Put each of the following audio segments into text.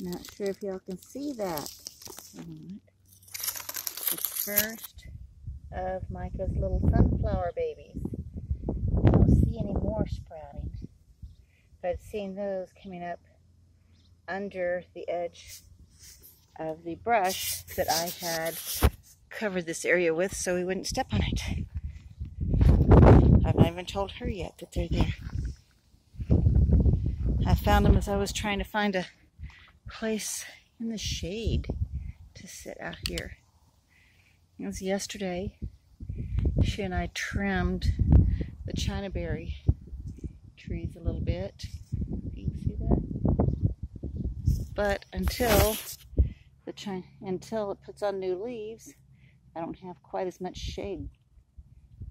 Not sure if y'all can see that. The first of Micah's little sunflower babies. I don't see any more sprouting. But seen those coming up under the edge of the brush that I had covered this area with so we wouldn't step on it. I've not even told her yet that they're there. I found them as I was trying to find a place in the shade to sit out here. It was yesterday. She and I trimmed the China berry trees a little bit. You can see that. But until the China, until it puts on new leaves, I don't have quite as much shade.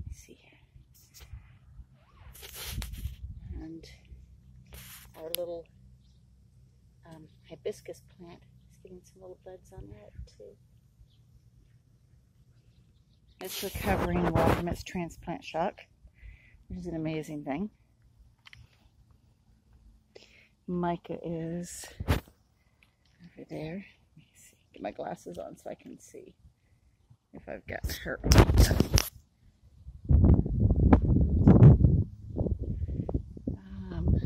Let's see here. And our little hibiscus plant is getting some little buds on that too. It's recovering well from its transplant shock, which is an amazing thing. Micah is over there. Let me see. Get my glasses on so I can see if I've got her um,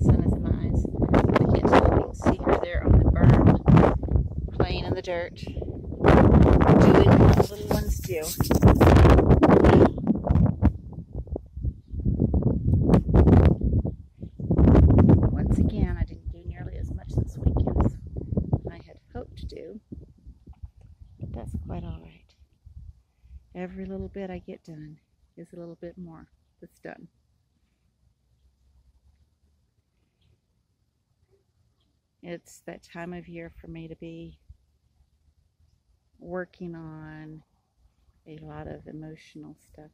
sun is in my eyes. I can't tell if you can see her there on the berm, playing in the dirt, doing what little ones do. Once again, I didn't do nearly as much this weekend as I had hoped to do, but that's quite all right. Every little bit I get done is a little bit more that's done. It's that time of year for me to be working on a lot of emotional stuff.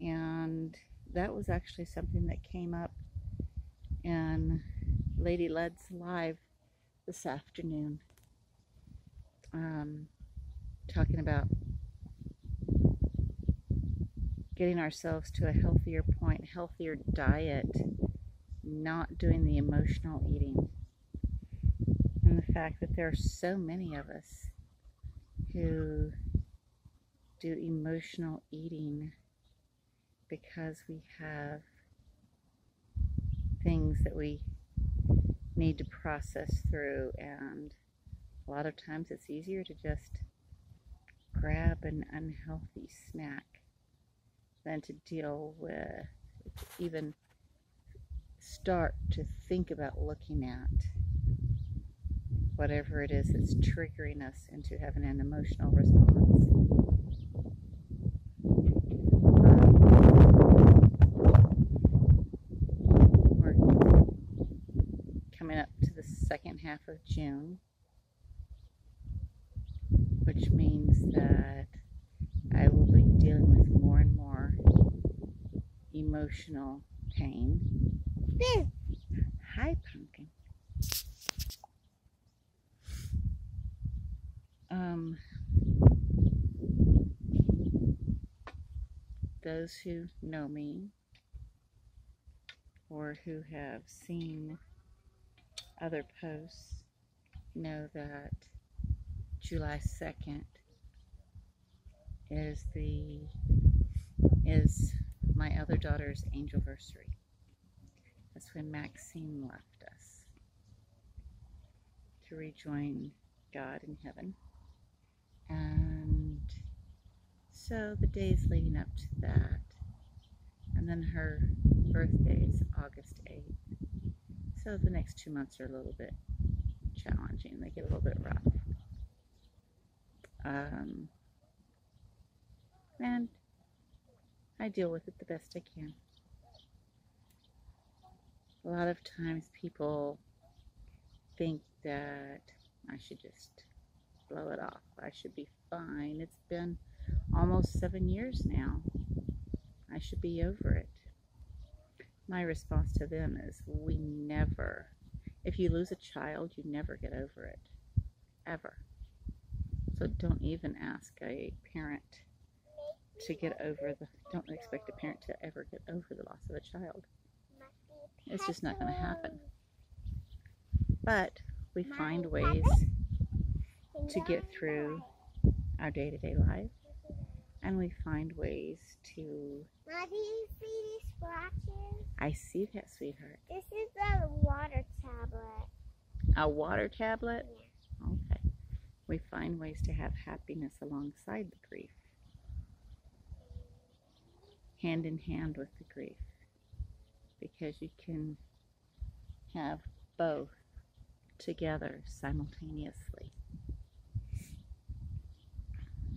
And that was actually something that came up in Lady Led's live this afternoon. Um, talking about getting ourselves to a healthier point, healthier diet, not doing the emotional eating. And the fact that there are so many of us who do emotional eating because we have things that we need to process through. And a lot of times it's easier to just grab an unhealthy snack than to deal with even start to think about looking at whatever it is that's triggering us into having an emotional response. we're coming up to the second half of June, which means that I will be dealing with more and more emotional pain. Hi. Um, those who know me or who have seen other posts know that July 2nd is the is my other daughter's angelversary. That's when Maxine left us to rejoin God in heaven. And so the days leading up to that, and then her birthday is August 8th. So the next two months are a little bit challenging. They get a little bit rough. Um, and I deal with it the best I can. A lot of times people think that I should just blow it off. I should be fine. It's been almost seven years now. I should be over it. My response to them is we never, if you lose a child, you never get over it. Ever. So don't even ask a parent to get over the, don't expect a parent to ever get over the loss of a child. It's just not going to happen. But we find ways to get through our day to day life and we find ways to. Now, do you see these? I see that, sweetheart. This is a water tablet. A water tablet? Yeah. Okay. We find ways to have happiness alongside the grief, hand in hand with the grief, because you can have both together simultaneously.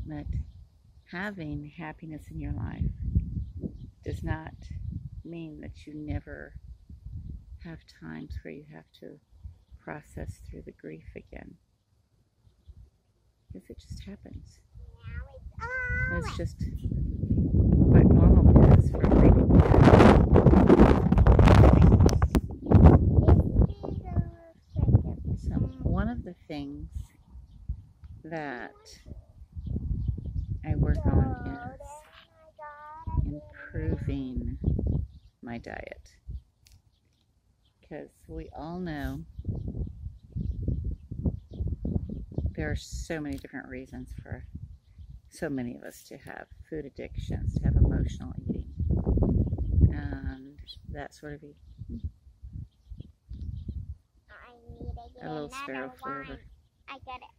But having happiness in your life does not mean that you never have times where you have to process through the grief again. Because it just happens. It's It's just what normal is for grieving So, one of the things that work on is improving my diet. Because we all know there are so many different reasons for so many of us to have food addictions, to have emotional eating, and that sort of eating. I need to get A little sparrow. I got it.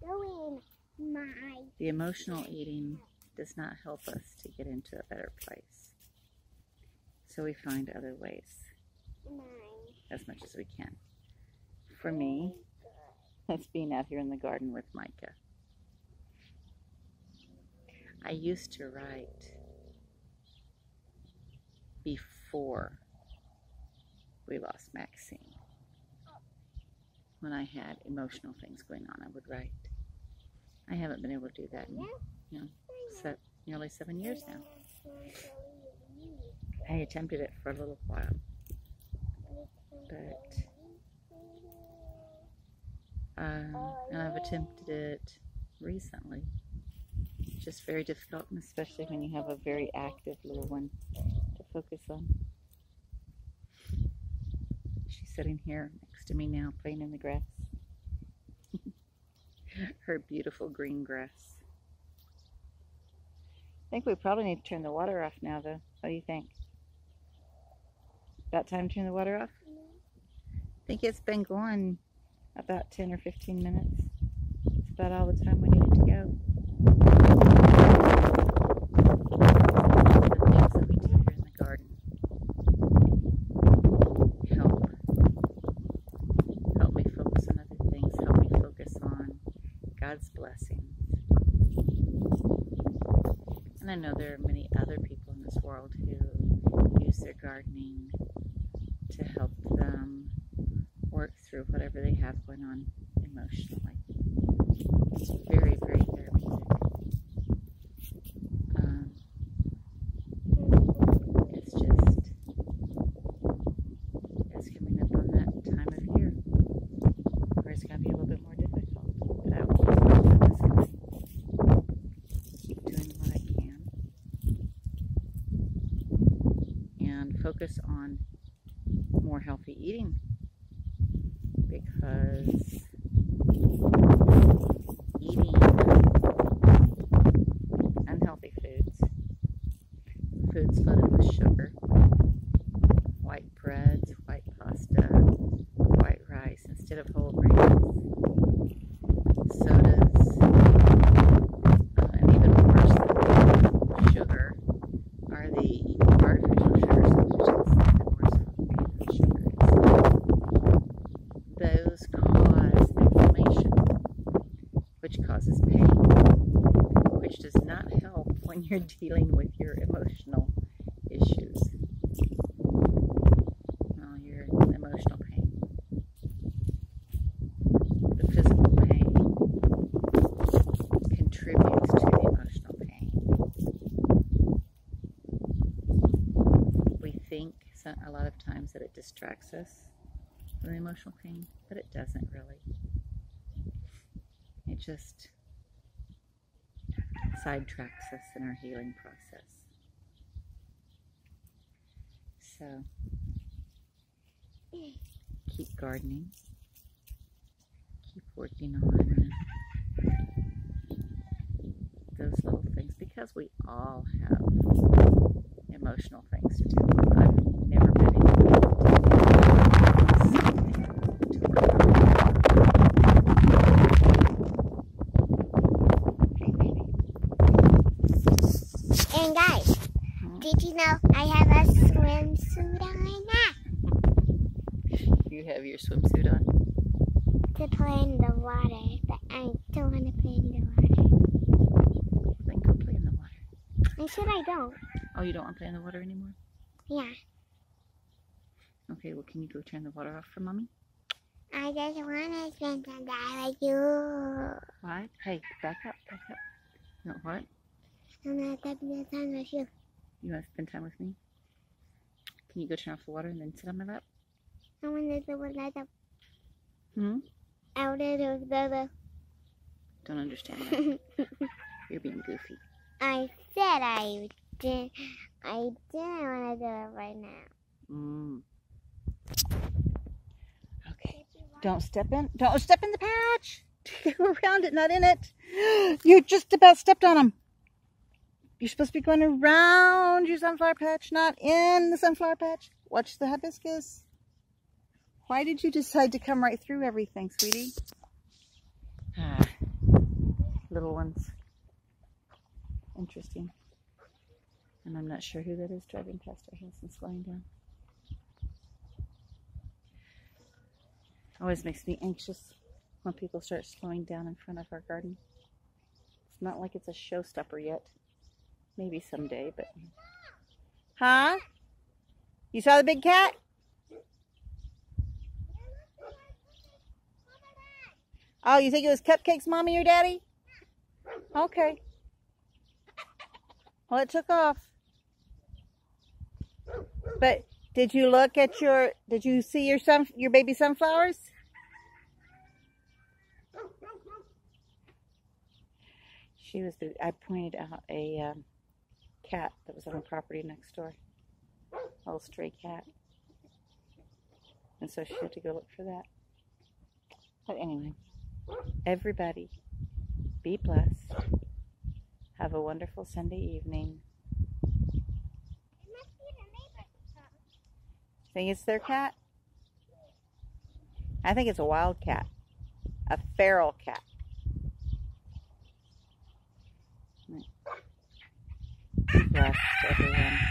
Doing my The emotional eating does not help us to get into a better place. So we find other ways as much as we can. For me, that's being out here in the garden with Micah. I used to write before we lost Maxine. When I had emotional things going on, I would write. I haven't been able to do that in Yeah. se- nearly seven years now. I attempted it for a little while, but uh, and I've attempted it recently. It's Just very difficult, especially when you have a very active little one to focus on. She's sitting here next to me now, playing in the grass. Her beautiful green grass. I think we probably need to turn the water off now, though. What do you think? About time to turn the water off? I think it's been going about 10 or 15 minutes. It's about all the time we need to go. The things that we do here in the garden help. Help me focus on other things. Help me focus on God's blessings. And I know there are many other people in this world who use their gardening to help them work through whatever they have going on emotionally. It's very, very therapeutic. Um, it's just, it's coming up on that time of year where it's going to be a little bit more difficult. But I will keep doing this going. Keep doing what I can. And focus on eating. Because eating unhealthy foods, foods loaded with sugar, white breads, white pasta, white rice instead of whole grains, sodas, uh, and even worse than sugar are the artificial sugars, which is even worse than sugar those cause inflammation, which causes pain, which does not help when you're dealing with your emotional issues. Your emotional pain. The physical pain contributes to the emotional pain. We think a lot of times that it distracts us from the emotional pain, but it doesn't really. It just sidetracks us in our healing process. So, keep gardening, keep working on those little things because we all have emotional things to do. I've never met anyone something to work on. Hey, baby. And guys, Hmm? did you know I have a swimsuit on You have your swimsuit on. to play in the water, but I don't want to play in the water. Then go play in the water. I said I don't. Oh, you don't want to play in the water anymore? Yeah, Okay, well, can you go turn the water off for mommy? I just want to spend some time with you. What? Hey, back up, back up. No, what? I'm not spending time with you. You want to spend time with me? Can you go turn off the water and then sit on my lap? I want to do what I do. Hmm? I want to do the. Don't understand that. You're being goofy. I said I didn't. I didn't want to do it right now. Mm. Okay. Don't step in. Don't step in the patch. Go around it, not in it. You just about stepped on them. You're supposed to be going around your sunflower patch, not in the sunflower patch. Watch the hibiscus. Why did you decide to come right through everything, sweetie? Ah, little ones. Interesting. And I'm not sure who that is driving past our house and slowing down. Always makes me anxious when people start slowing down in front of our garden. It's not like it's a showstopper yet. Maybe someday, but. Huh? You saw the big cat? Oh, you think it was cupcakes, mommy or daddy? Okay. Well, it took off. But did you look at your? Did you see your sun? Your baby sunflowers? She was. The, I pointed out a um, cat that was on the property next door. A little stray cat. And so she had to go look for that. But anyway, everybody, be blessed. Have a wonderful Sunday evening. Think it's their cat? I think it's a wild cat. A feral cat. Be blessed, everyone.